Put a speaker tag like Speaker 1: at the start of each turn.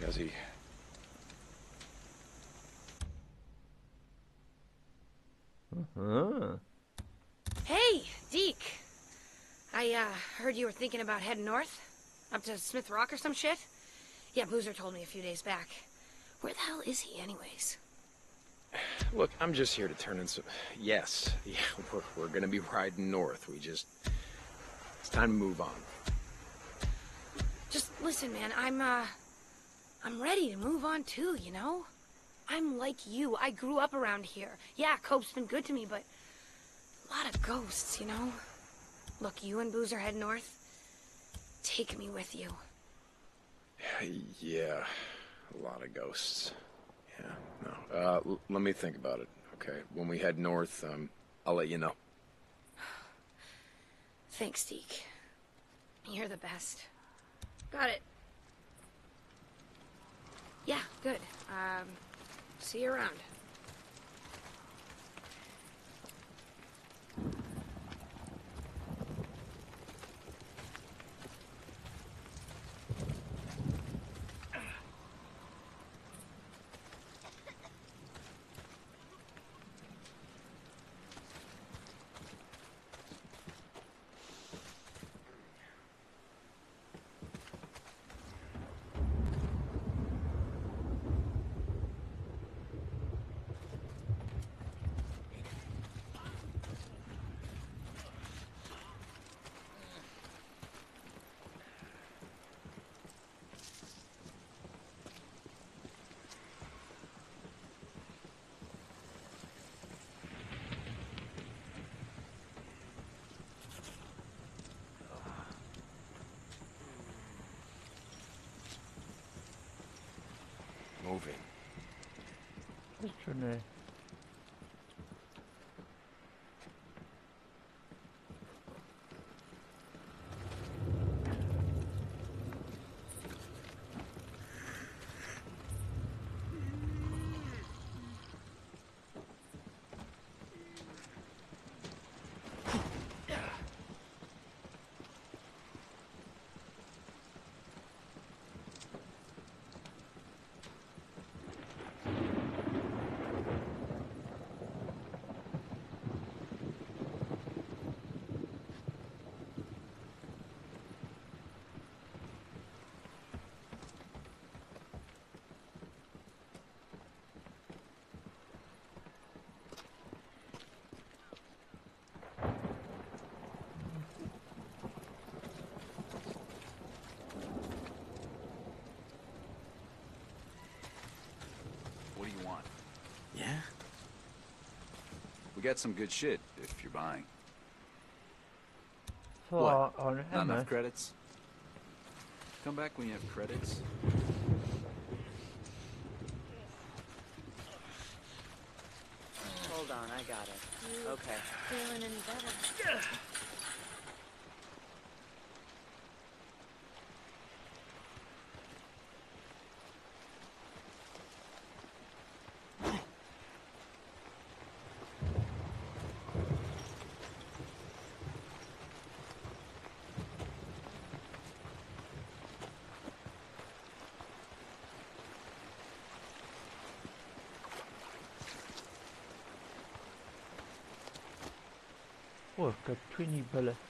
Speaker 1: Jesse.
Speaker 2: Ah.
Speaker 3: Hey, Deke. I, uh, heard you were thinking about heading north? Up to Smith Rock or some shit? Yeah, Boozer told me a few days back. Where the hell is he, anyways?
Speaker 1: Look, I'm just here to turn in some... Yes, yeah, we're, we're gonna be riding north. We just... It's time to move on.
Speaker 3: Just listen, man, I'm, uh... I'm ready to move on too, you know? I'm like you. I grew up around here. Yeah, Cope's been good to me, but... A lot of ghosts, you know? Look, you and Boozer head north. Take me with you.
Speaker 1: Yeah, a lot of ghosts. Yeah, no. Uh, l- let me think about it, okay? When we head north, um, I'll let you know.
Speaker 3: Thanks, Deke. You're the best. Got it. Yeah, good. Um, see you around.
Speaker 1: Moving.
Speaker 2: Literally.
Speaker 4: What do you want?
Speaker 1: Yeah?
Speaker 4: We got some good shit, if you're buying.
Speaker 2: For
Speaker 4: What?
Speaker 2: on
Speaker 4: Not
Speaker 2: Hammer.
Speaker 4: enough credits? Come back when you have credits.
Speaker 5: Hold on, I got it. Okay.
Speaker 3: Feeling any better?
Speaker 2: Oh, I've got 20 bullets.